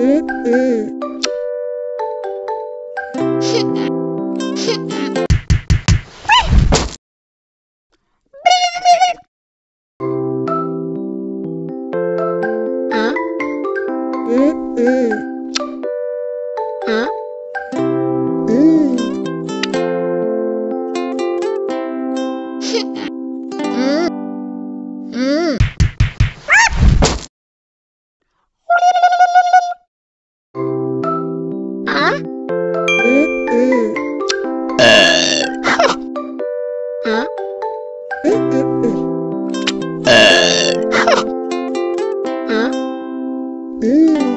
음, 아? 음, 음, 음. 아? 음.